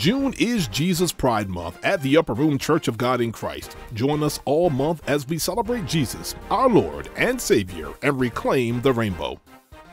June is Jesus Pride Month at the Upper Room Church of God in Christ. Join us all month as we celebrate Jesus, our Lord and Savior, and reclaim the rainbow.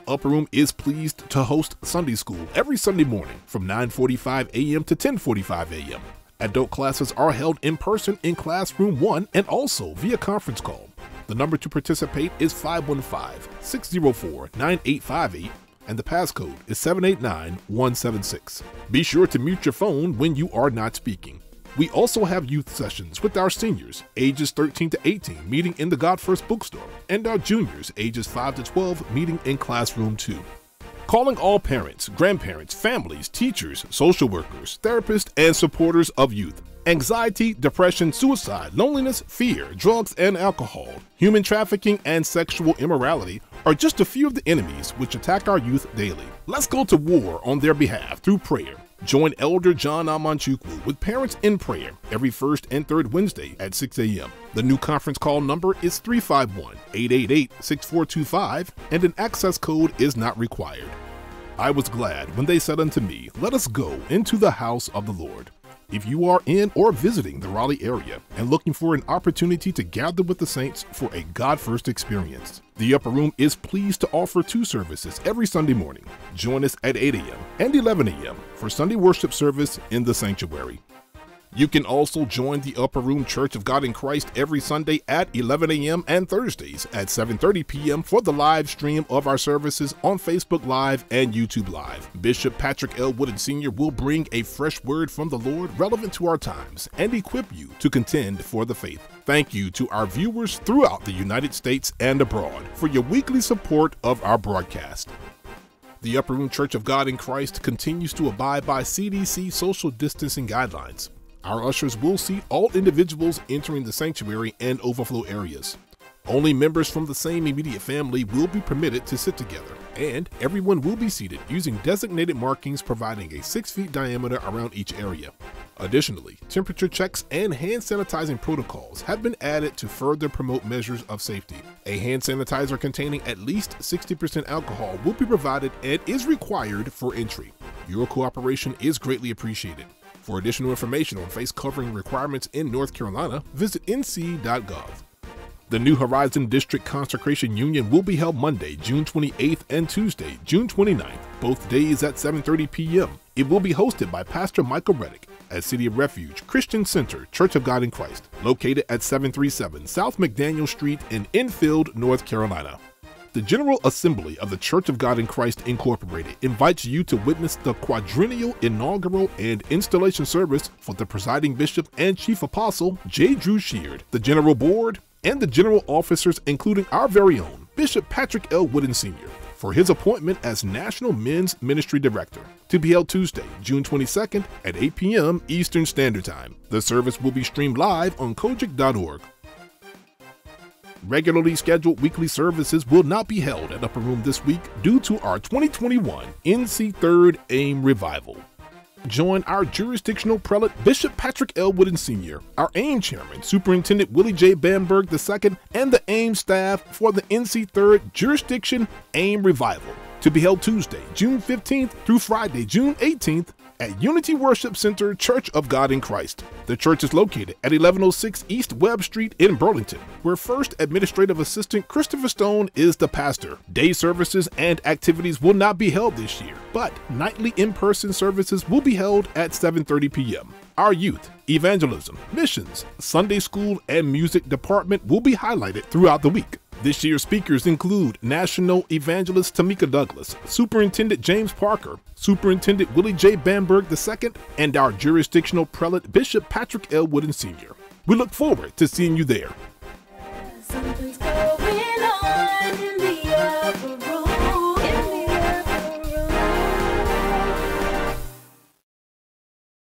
Upper Room is pleased to host Sunday School every Sunday morning from 9:45 a.m. to 10:45 a.m. Adult classes are held in person in Classroom 1 and also via conference call. The number to participate is 515-604-9858 and the passcode is 789176. Be sure to mute your phone when you are not speaking. We also have youth sessions with our seniors, ages 13 to 18, meeting in the God First bookstore, and our juniors, ages 5 to 12, meeting in Classroom 2. Calling all parents, grandparents, families, teachers, social workers, therapists, and supporters of youth. Anxiety, depression, suicide, loneliness, fear, drugs and alcohol, human trafficking, and sexual immorality are just a few of the enemies which attack our youth daily. Let's go to war on their behalf through prayer. Join Elder John Amanchukwu with Parents in Prayer every first and third Wednesday at 6 a.m. The new conference call number is 351 888 6425, and an access code is not required. I was glad when they said unto me, Let us go into the house of the Lord. If you are in or visiting the Raleigh area and looking for an opportunity to gather with the saints for a God First experience, the Upper Room is pleased to offer two services every Sunday morning. Join us at 8 a.m. and 11 a.m. for Sunday worship service in the sanctuary. You can also join the Upper Room Church of God in Christ every Sunday at 11 a.m. and Thursdays at 7:30 p.m. for the live stream of our services on Facebook Live and YouTube Live. Bishop Patrick L. Wooden Sr. will bring a fresh word from the Lord relevant to our times and equip you to contend for the faith. Thank you to our viewers throughout the United States and abroad for your weekly support of our broadcast. The Upper Room Church of God in Christ continues to abide by CDC social distancing guidelines. Our ushers will seat all individuals entering the sanctuary and overflow areas. Only members from the same immediate family will be permitted to sit together, and everyone will be seated using designated markings providing a 6 feet diameter around each area. Additionally, temperature checks and hand sanitizing protocols have been added to further promote measures of safety. A hand sanitizer containing at least 60% alcohol will be provided and is required for entry. Your cooperation is greatly appreciated. For additional information on face covering requirements in North Carolina, visit nc.gov. The New Horizon District Consecration Union will be held Monday, June 28th and Tuesday, June 29th, both days at 7:30 p.m. It will be hosted by Pastor Michael Reddick at City of Refuge Christian Center, Church of God in Christ, located at 737 South McDaniel Street in Enfield, North Carolina. The General Assembly of the Church of God in Christ Incorporated invites you to witness the quadrennial inaugural and installation service for the presiding bishop and chief apostle, J. Drew Sheard, the general board, and the general officers, including our very own Bishop Patrick L. Wooden Sr., for his appointment as National Men's Ministry Director, to be held Tuesday, June 22nd at 8 p.m. Eastern Standard Time. The service will be streamed live on COGIC.org. Regularly scheduled weekly services will not be held at Upper Room this week due to our 2021 NC 3rd AIM Revival. Join our jurisdictional prelate Bishop Patrick L. Wooden Sr., our AIM chairman Superintendent Willie J. Bamberg II, and the AIM staff for the NC 3rd Jurisdiction AIM Revival to be held Tuesday, June 15th through Friday, June 18th at Unity Worship Center Church of God in Christ. The church is located at 1106 East Webb Street in Burlington, where First Administrative Assistant Christopher Stone is the pastor. Day services and activities will not be held this year, but nightly in-person services will be held at 7:30 p.m. Our youth, evangelism, missions, Sunday school, and music department will be highlighted throughout the week. This year's speakers include National Evangelist Tamika Douglas, Superintendent James Parker, Superintendent Willie J. Bamberg II, and our jurisdictional prelate Bishop Patrick L. Wooden Sr. We look forward to seeing you there.